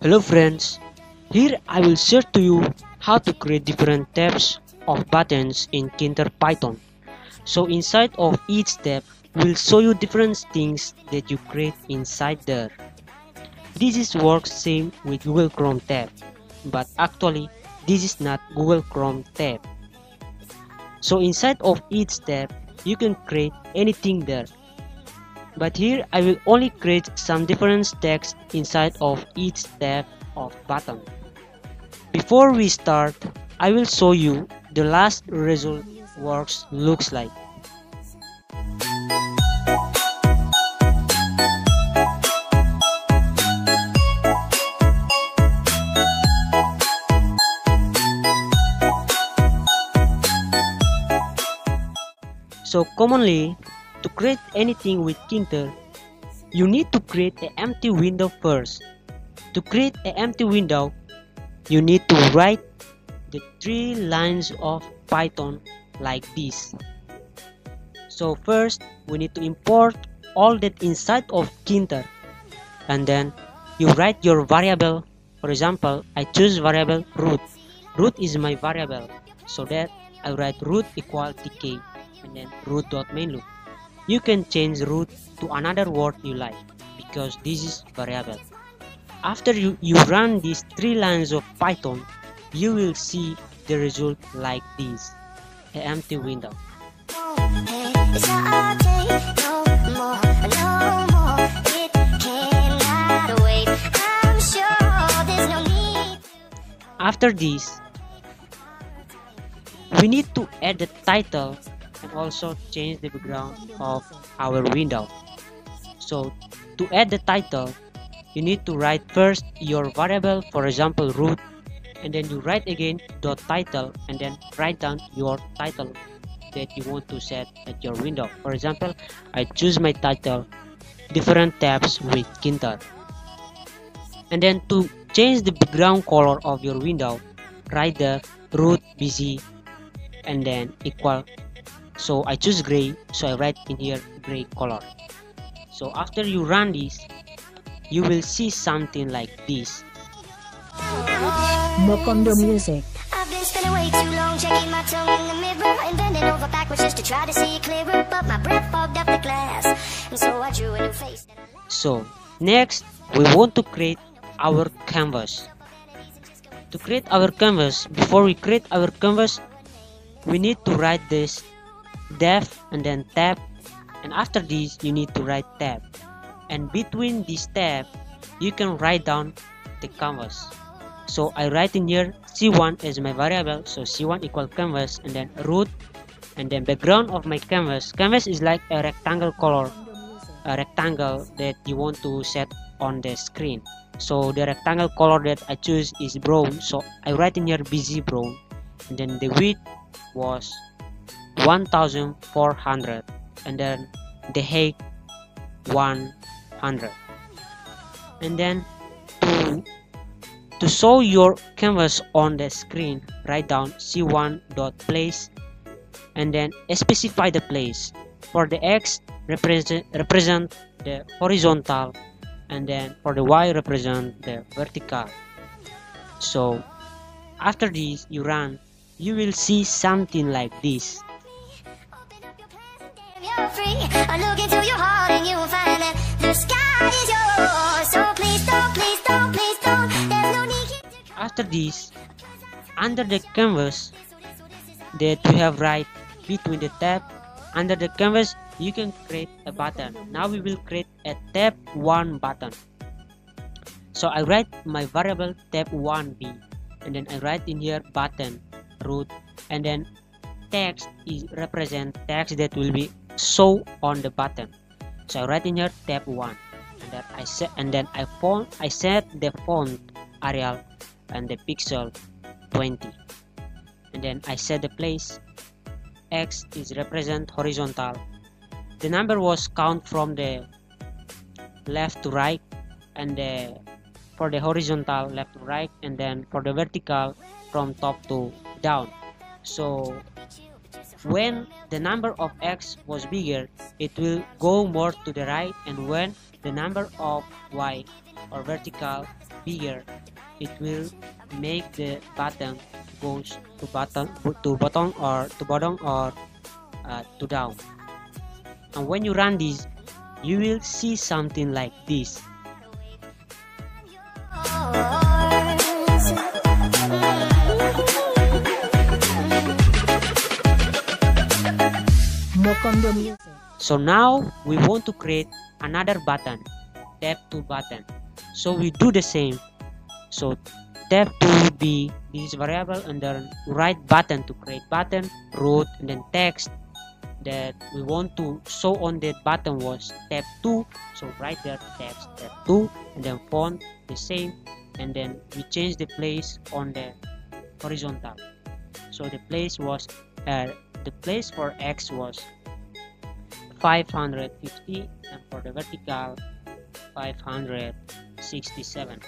Hello friends, here I will share to you how to create different tabs of buttons in Tkinter Python. So inside of each tab we will show you different things that you create inside there. This is works same with Google Chrome tab, but actually this is not Google Chrome tab. So inside of each tab you can create anything there but here I will only create some different text inside of each tab of button. Before we start, I will show you the last result works looks like. So commonly, to create anything with Tkinter, you need to create an empty window first. To create an empty window, you need to write the three lines of Python like this. So first, we need to import all that inside of Tkinter and then you write your variable. For example, I choose variable root. Root is my variable so that I write root equal tk and then root dot main loop you can change root to another word you like because this is variable. After you, you run these three lines of Python, you will see the result like this, an empty window. After this, we need to add the title and also change the background of our window. So to add the title, you need to write first your variable, for example root, and then you write again dot title and then write down your title that you want to set at your window. For example, I choose my title different tabs with Tkinter. And then to change the background color of your window, write the root bg and then equal so I choose gray. So I write in here gray color. So after you run this you will see something like this. Mokondo Music. I've been spending way too long checking my tongue in the mirror and bending over backwards just to try to see it clearer. But my breath fogged up the glass and so I drew a new face so next we want to create our canvas. To create our canvas before we create our canvas we need to write this def and then tab. And after this you need to write tab. And between this tab you can write down the canvas. So I write in here c1 as my variable. So c1 equal canvas and then root and then background of my canvas. Canvas is like a rectangle color a rectangle that you want to set on the screen. So the rectangle color that I choose is brown. So I write in here bg brown. And then the width was 1400 and then the height 100 and then to to show your canvas on the screen write down c1 dot place and then specify the place. For the x represent represent the horizontal and then for the y represent the vertical. So after this you run you will see something like this after this under the canvas that you have right between the tab under the canvas you can create a button. Now we will create a tab 1 button. So I write my variable tab 1b and then I write in here button root and then text is represent text that will be show on the button. So I write in here tab 1 and then I set and then I font I set the font Arial and the pixel 20 and then I set the place. X is represent horizontal. The number was count from the left to right and the for the horizontal left to right and then for the vertical from top to down. So when the number of x was bigger, it will go more to the right and when the number of y or vertical bigger it will make the button goes to button to bottom or to bottom or uh, to down. And when you run this you will see something like this Mokondo Music. so now we want to create another button tap to button. So we do the same. So tap to be this variable under right button to create button root and then text that we want to show on that button was tab 2 so right there text tab 2 and then font the same. And then we change the place on the horizontal. So the place was uh, the place for x was 550 and for the vertical 567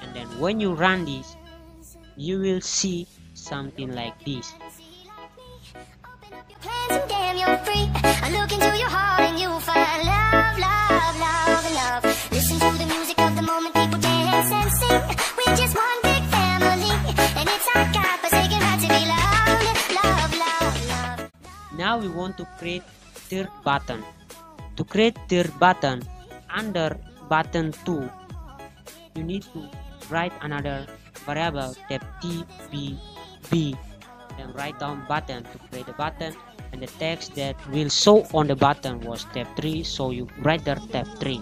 and then when you run this you will see something like this. Now we want to create third button to create third button under button 2 you need to write another variable tab t b b then write down button to create a button and the text that will show on the button was tab 3 so you write there tab 3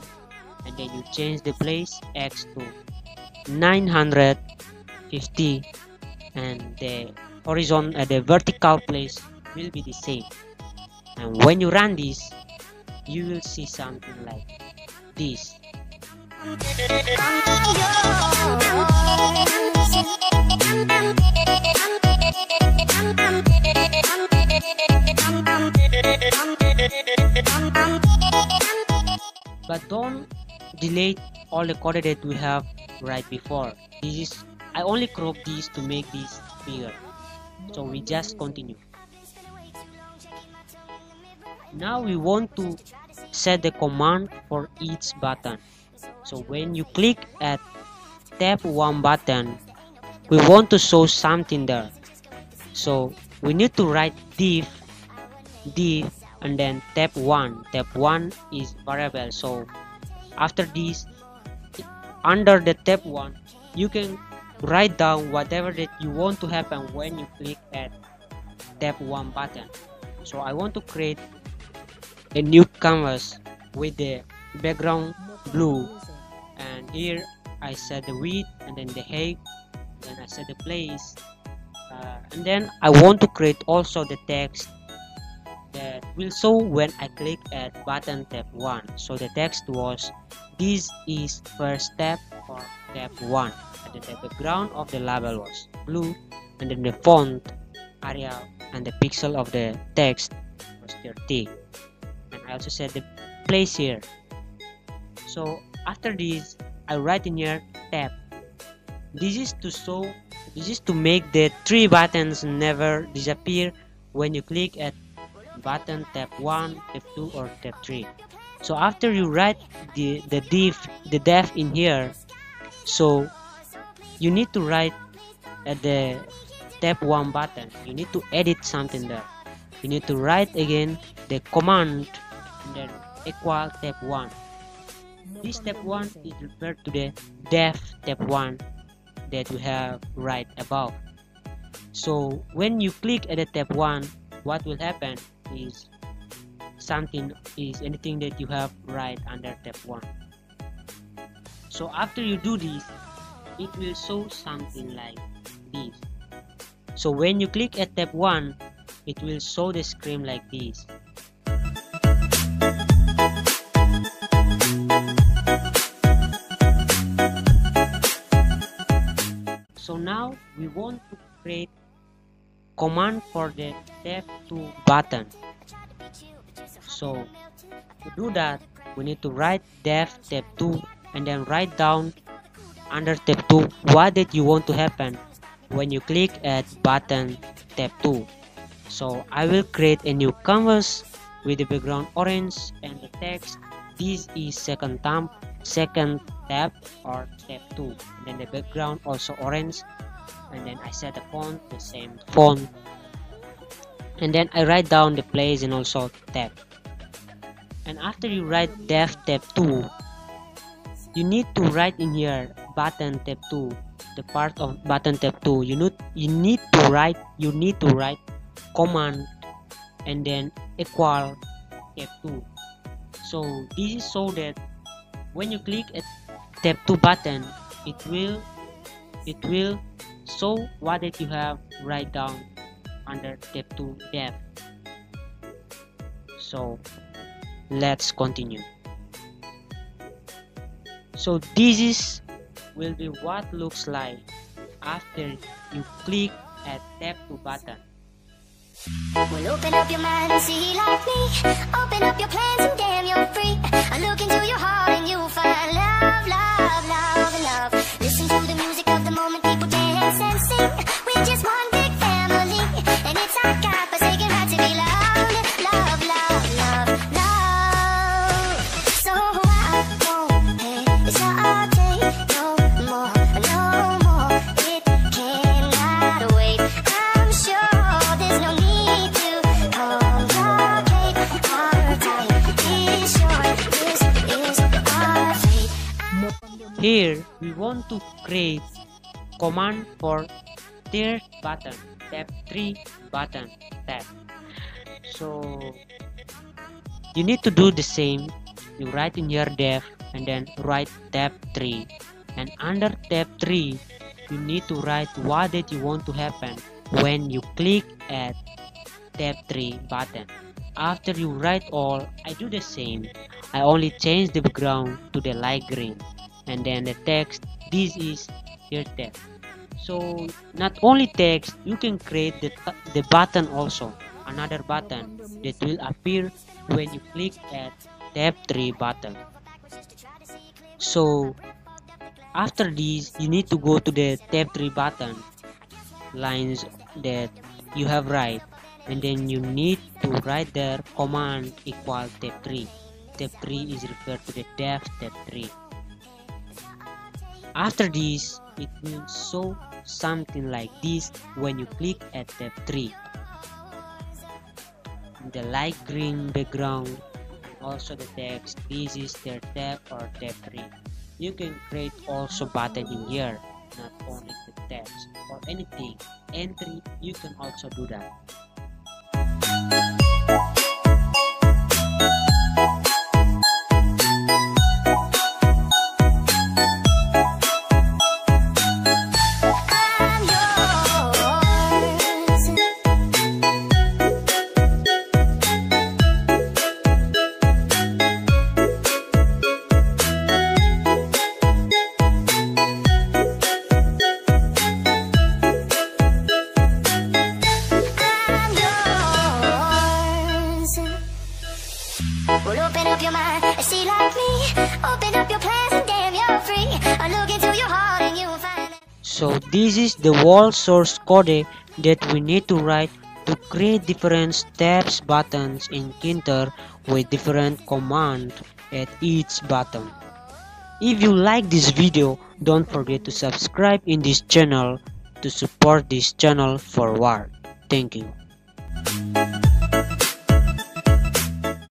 and then you change the place x to 950 and the horizontal uh, the vertical place will be the same and when you run this you will see something like this. But don't delete all the code that we have right before. This is i only crop this to make this bigger. So we just continue now we want to set the command for each button. So when you click at tap one button we want to show something there. So we need to write div div and then tap 1 tap 1 is variable. So after this under the tap 1 you can write down whatever that you want to happen when you click at tap 1 button. So i want to create a new canvas with the background blue. And here I set the width and then the height then I set the place. Uh, and then I want to create also the text that will show when I click at button tab 1 so the text was this is first step for tab 1 and then the background of the label was blue. And then the font Arial and the pixel of the text was 30 and I also set the place here. So after this I write in here tab. This is to show this is to make the three buttons never disappear when you click at button tab 1 tab 2 or tab 3 so after you write the the div the def in here so you need to write at the tab 1 button. You need to edit something there. You need to write again the command then equal tab 1 this step 1 is referred to the def tab 1 that we have right above. So when you click at the tab 1 what will happen is something is anything that you have right under tab 1 so after you do this it will show something like this. So when you click at tab 1 it will show the screen like this create command for the tab 2 button. So to do that we need to write def tab 2 and then write down under tab 2 what did you want to happen when you click at button tab 2 so i will create a new canvas with the background orange and the text this is second thumb second tab or tab 2 and then the background also orange and then I set the font the same font. And then I write down the place and also tab. And after you write def tab 2 you need to write in here button tab 2 the part of button tab 2 you need you need to write you need to write command and then equal tab 2 so this is so that when you click at tab 2 button it will it will show what that you have write down under tab 2 def so let's continue so this is will be what looks like after you click at tab 2 button Well, open up your mind and see like me. Open up your plans and damn, you're free. I look into your heart and you'll find love, love, love, love. Listen to the music Here we want to create command for third button tab 3 button tab. So you need to do the same. You write in your dev and then write tab 3 and under tab 3 you need to write what that you want to happen when you click at tab 3 button. After you write all, I do the same. I only change the background to the light green and then the text this is your text so not only text you can create the, the button also. Another button that will appear when you click at tab 3 button. So after this you need to go to the tab 3 button lines that you have write. And then you need to write there command equal tab 3 tab 3 is referred to the def tab 3 after this, it will show something like this when you click at tab 3. The light green background, also the text, this is their tab or tab 3. You can create also button in here, not only the text or anything. Entry, you can also do that. So this is the wall source code that we need to write to create different tabs buttons in Tkinter with different command at each button. If you like this video, don't forget to subscribe in this channel to support this channel forward. Thank you.